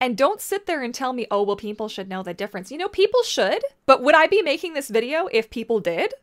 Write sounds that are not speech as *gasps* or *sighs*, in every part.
And don't sit there and tell me, oh, well, people should know the difference. You know, people should, but would I be making this video if people did?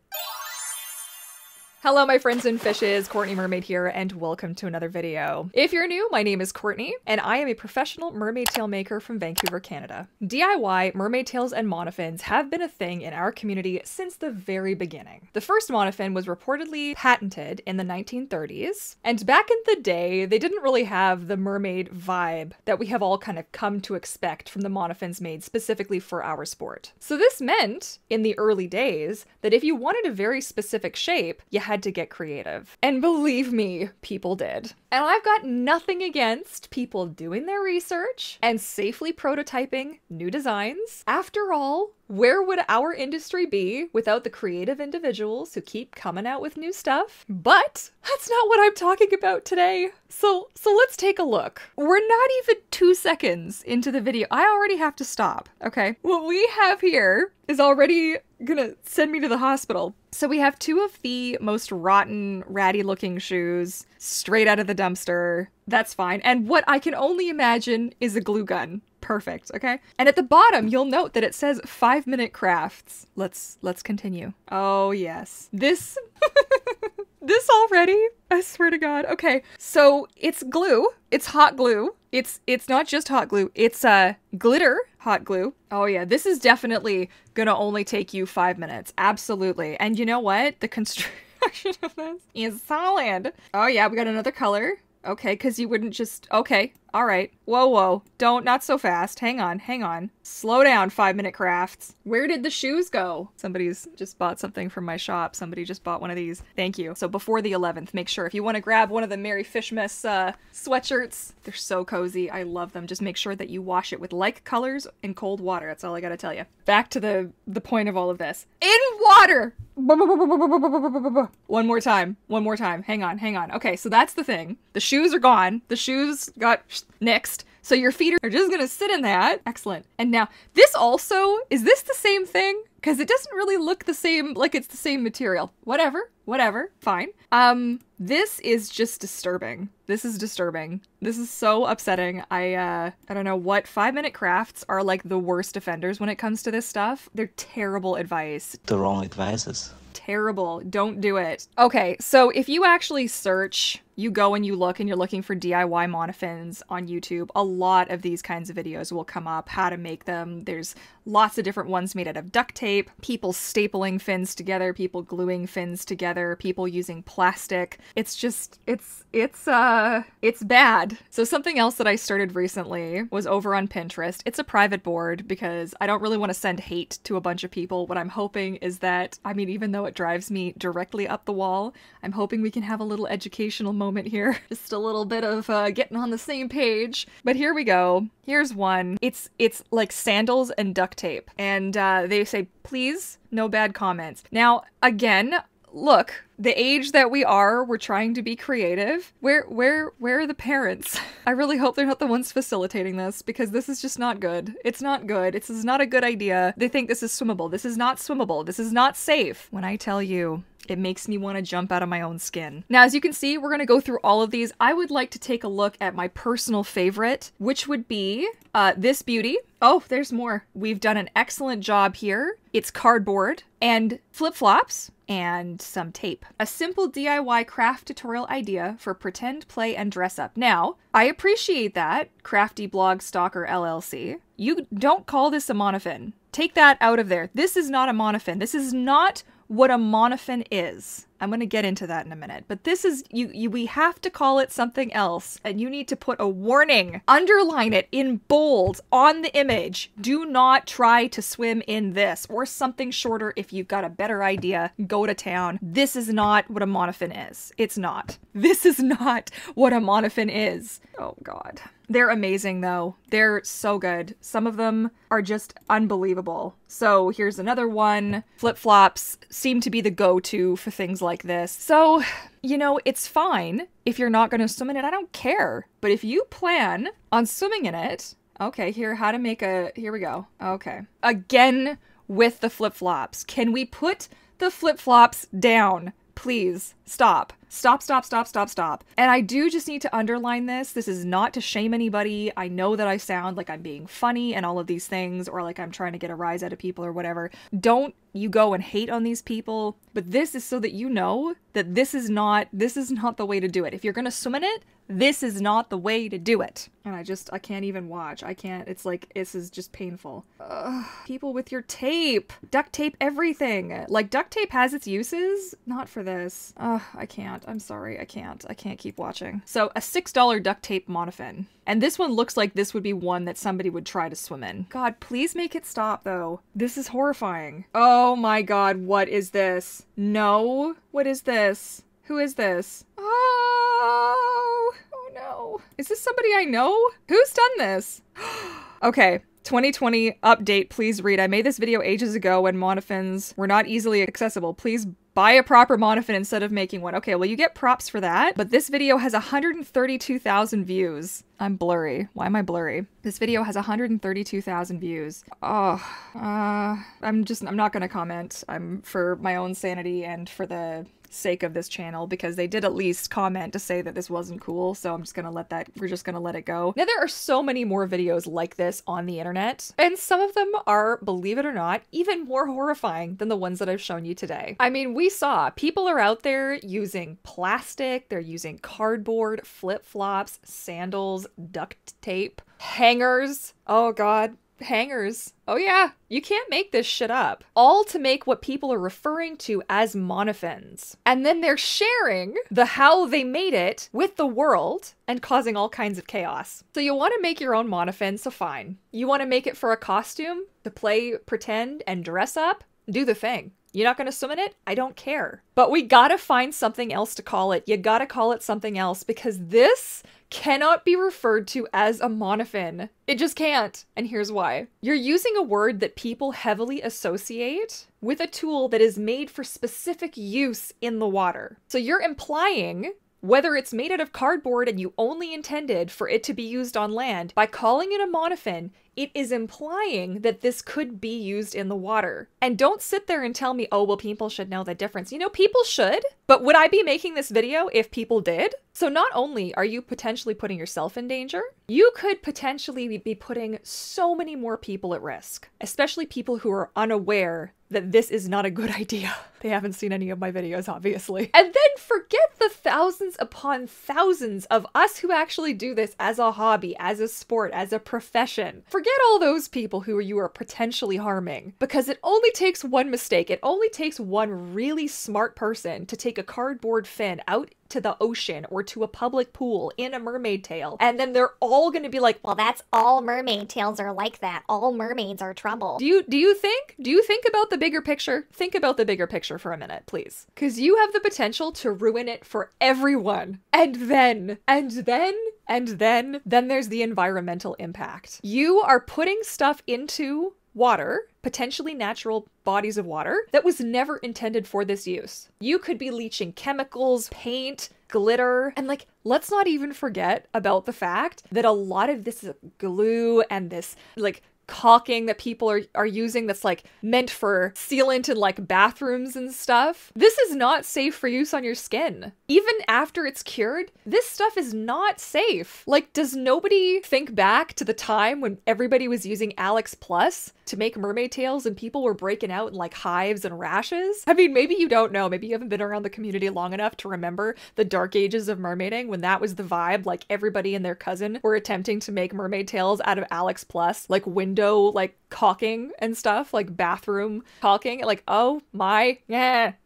Hello, my friends and fishes, Courtney Mermaid here, and welcome to another video. If you're new, my name is Courtney, and I am a professional mermaid tail maker from Vancouver, Canada. DIY mermaid tails and monofins have been a thing in our community since the very beginning. The first monofin was reportedly patented in the 1930s, and back in the day, they didn't really have the mermaid vibe that we have all kind of come to expect from the monofins made specifically for our sport. So this meant, in the early days, that if you wanted a very specific shape, you had had to get creative. And believe me, people did. And I've got nothing against people doing their research and safely prototyping new designs. After all, where would our industry be without the creative individuals who keep coming out with new stuff? But that's not what I'm talking about today. So, so let's take a look. We're not even 2 seconds into the video. I already have to stop, okay? What we have here is already gonna send me to the hospital. So we have two of the most rotten, ratty looking shoes straight out of the dumpster. That's fine. And what I can only imagine is a glue gun. Perfect, okay? And at the bottom, you'll note that it says 5-minute crafts. Let's let's continue. Oh, yes. This *laughs* this already? I swear to god. Okay. So, it's glue. It's hot glue. It's it's not just hot glue. It's uh glitter hot glue. Oh yeah, this is definitely gonna only take you 5 minutes. Absolutely. And you know what? The construction *laughs* of this is solid. Oh yeah, we got another color. Okay, because you wouldn't just. Okay, all right. Whoa, whoa. Don't, not so fast. Hang on, hang on. Slow down, five minute crafts. Where did the shoes go? Somebody's just bought something from my shop. Somebody just bought one of these. Thank you. So before the 11th, make sure if you want to grab one of the Merry Fishmas uh, sweatshirts, they're so cozy. I love them. Just make sure that you wash it with like colors in cold water. That's all I gotta tell you. Back to the, the point of all of this. In water! One more time. One more time. Hang on, hang on. Okay, so that's the thing. The shoes are gone. The shoes got nixed. So your feet are just gonna sit in that. Excellent. And now, this also, is this the same thing? Because it doesn't really look the same, like it's the same material. Whatever, whatever, fine. Um, this is just disturbing. This is disturbing. This is so upsetting. I, uh, I don't know what five minute crafts are like the worst offenders when it comes to this stuff. They're terrible advice. The wrong advices. Terrible. Don't do it. Okay, so if you actually search you go and you look and you're looking for DIY monofins on YouTube, a lot of these kinds of videos will come up, how to make them. There's lots of different ones made out of duct tape, people stapling fins together, people gluing fins together, people using plastic. It's just it's it's uh it's bad. So something else that I started recently was over on Pinterest. It's a private board because I don't really want to send hate to a bunch of people. What I'm hoping is that I mean even though it drives me directly up the wall, I'm hoping we can have a little educational moment moment here. *laughs* Just a little bit of uh, getting on the same page. But here we go. Here's one. It's it's like sandals and duct tape. And uh, they say, please, no bad comments. Now, again, look, the age that we are, we're trying to be creative. Where where where are the parents? I really hope they're not the ones facilitating this because this is just not good. It's not good. This is not a good idea. They think this is swimmable. This is not swimmable. This is not safe. When I tell you it makes me want to jump out of my own skin. Now, as you can see, we're going to go through all of these. I would like to take a look at my personal favorite, which would be uh, this beauty. Oh, there's more. We've done an excellent job here. It's cardboard and flip-flops and some tape. A simple DIY craft tutorial idea for pretend play and dress up. Now, I appreciate that, Crafty Blog Stalker LLC. You don't call this a monofin. Take that out of there. This is not a monofin. This is not what a monofin is. I'm going to get into that in a minute, but this is you, you we have to call it something else and you need to put a warning, underline it in bold on the image. Do not try to swim in this or something shorter if you've got a better idea. Go to town. This is not what a monofin is. It's not. This is not what a monofin is. Oh god. They're amazing though. They're so good. Some of them are just unbelievable. So here's another one. Flip flops seem to be the go to for things like this. So, you know, it's fine if you're not going to swim in it. I don't care. But if you plan on swimming in it, okay, here, how to make a. Here we go. Okay. Again with the flip flops. Can we put the flip flops down? Please stop. Stop, stop, stop, stop, stop. And I do just need to underline this. This is not to shame anybody. I know that I sound like I'm being funny and all of these things, or like I'm trying to get a rise out of people or whatever. Don't you go and hate on these people, but this is so that you know that this is not this is not the way to do it. If you're going to swim in it, this is not the way to do it. And I just I can't even watch. I can't. It's like this is just painful. Ugh. People with your tape, duct tape everything. Like duct tape has its uses, not for this. Ugh, I can't. I'm sorry. I can't. I can't keep watching. So a six dollar duct tape monofin. And this one looks like this would be one that somebody would try to swim in. God, please make it stop though. This is horrifying. Oh my god, what is this? No. What is this? Who is this? Oh, oh no. Is this somebody I know? Who's done this? *gasps* okay. 2020 update, please read. I made this video ages ago when monofins were not easily accessible. Please buy a proper monofin instead of making one. Okay, well, you get props for that, but this video has 132,000 views. I'm blurry. Why am I blurry? This video has 132,000 views. Oh, uh, I'm just, I'm not gonna comment. I'm for my own sanity and for the sake of this channel because they did at least comment to say that this wasn't cool. So I'm just gonna let that, we're just gonna let it go. Now, there are so many more videos like this on the internet, and some of them are, believe it or not, even more horrifying than the ones that I've shown you today. I mean, we saw people are out there using plastic, they're using cardboard, flip flops, sandals, duct tape, hangers. Oh god, hangers. Oh yeah, you can't make this shit up. All to make what people are referring to as monofins. And then they're sharing the how they made it with the world and causing all kinds of chaos. So you want to make your own monofin, so fine. You want to make it for a costume to play pretend and dress up? Do the thing. You're not going to swim in it? I don't care. But we gotta find something else to call it. You gotta call it something else because this cannot be referred to as a monofin. It just can't. And here's why. You're using a word that people heavily associate with a tool that is made for specific use in the water. So you're implying whether it's made out of cardboard and you only intended for it to be used on land, by calling it a monofin, it is implying that this could be used in the water. And don't sit there and tell me, oh, well, people should know the difference. You know, people should, but would I be making this video if people did? So not only are you potentially putting yourself in danger, you could potentially be putting so many more people at risk, especially people who are unaware that this is not a good *laughs* idea. They haven't seen any of my videos, obviously. And then forget the thousands upon thousands of us who actually do this as a hobby, as a sport, as a profession. Forget all those people who you are potentially harming, because it only takes one mistake. It only takes one really smart person to take a cardboard fin out to the ocean or to a public pool in a mermaid tail. And then they're all going to be like, Well, that's all mermaid tails are like that. All mermaids are trouble. do you do you think? Do you think about the bigger picture? Think about the bigger picture for a minute, please. Cuz you have the potential to ruin it for everyone. And then and then and then then there's the environmental impact. You are putting stuff into water, potentially natural bodies of water, that was never intended for this use. You could be leaching chemicals, paint, glitter, and like, let's not even forget about the fact that a lot of this glue and this like caulking that people are, are using that's like meant for sealant in like bathrooms and stuff. This is not safe for use on your skin. Even after it's cured, this stuff is not safe. Like, does nobody think back to the time when everybody was using Alex Plus to make mermaid tails and people were breaking out in like hives and rashes? I mean, maybe you don't know. Maybe you haven't been around the community long enough to remember the dark ages of mermaiding when that was the vibe. Like, everybody and their cousin were attempting to make mermaid tails out of Alex Plus, like window like caulking and stuff, like bathroom caulking. Like, oh my, yeah. *sighs*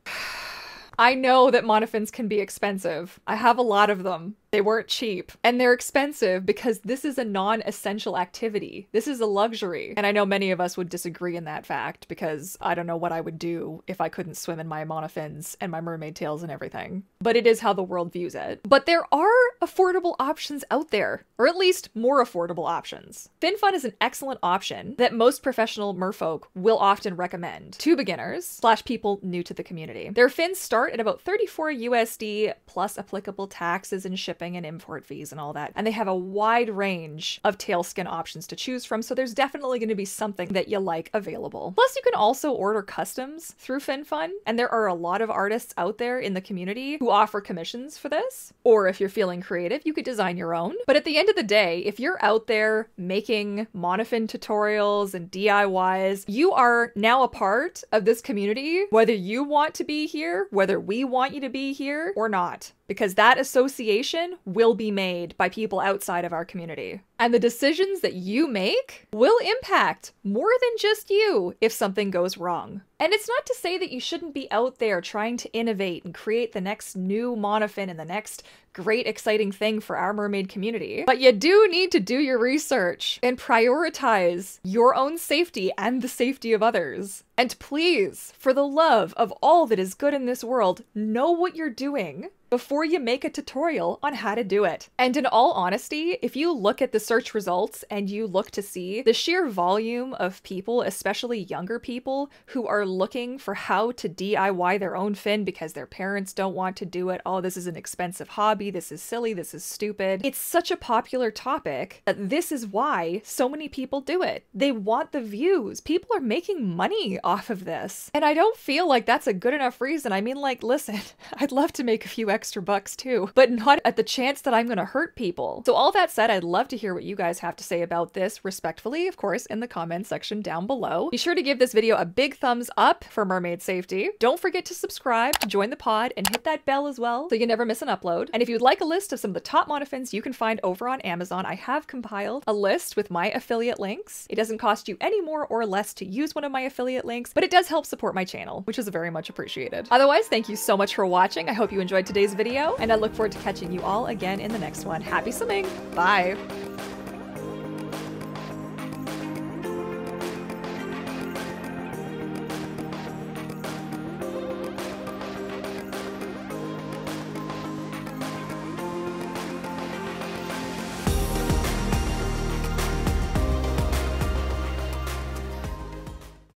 I know that monofins can be expensive. I have a lot of them. They weren't cheap. And they're expensive because this is a non essential activity. This is a luxury. And I know many of us would disagree in that fact because I don't know what I would do if I couldn't swim in my monofins and my mermaid tails and everything. But it is how the world views it. But there are affordable options out there, or at least more affordable options. FinFun is an excellent option that most professional merfolk will often recommend to beginners slash people new to the community. Their fins start at about 34 USD plus applicable taxes and shipping and import fees and all that. And they have a wide range of tail skin options to choose from, so there's definitely going to be something that you like available. Plus, you can also order customs through FinFun, and there are a lot of artists out there in the community who offer commissions for this. Or if you're feeling creative, you could design your own. But at the end of the day, if you're out there making Monofin tutorials and DIYs, you are now a part of this community, whether you want to be here, whether we want you to be here or not because that association will be made by people outside of our community. And the decisions that you make will impact more than just you if something goes wrong. And it's not to say that you shouldn't be out there trying to innovate and create the next new monofin and the next great exciting thing for our mermaid community. But you do need to do your research and prioritize your own safety and the safety of others. And please, for the love of all that is good in this world, know what you're doing before you make a tutorial on how to do it. And in all honesty, if you look at the search results and you look to see the sheer volume of people, especially younger people, who are looking for how to DIY their own fin because their parents don't want to do it, oh, this is an expensive hobby, this is silly, this is stupid. It's such a popular topic that this is why so many people do it. They want the views. People are making money off of this. And I don't feel like that's a good enough reason. I mean, like, listen, *laughs* I'd love to make a few extra bucks too, but not at the chance that I'm gonna hurt people. So all that said, I'd love to hear what you guys have to say about this respectfully, of course, in the comments section down below. Be sure to give this video a big thumbs up for mermaid safety. Don't forget to subscribe, join the pod, and hit that bell as well so you never miss an upload. And if you'd like a list of some of the top monofins you can find over on Amazon, I have compiled a list with my affiliate links. It doesn't cost you any more or less to use one of my affiliate links, but it does help support my channel, which is very much appreciated. Otherwise, thank you so much for watching. I hope you enjoyed today's video, and I look forward to catching you all again in the next one. Happy swimming! Bye!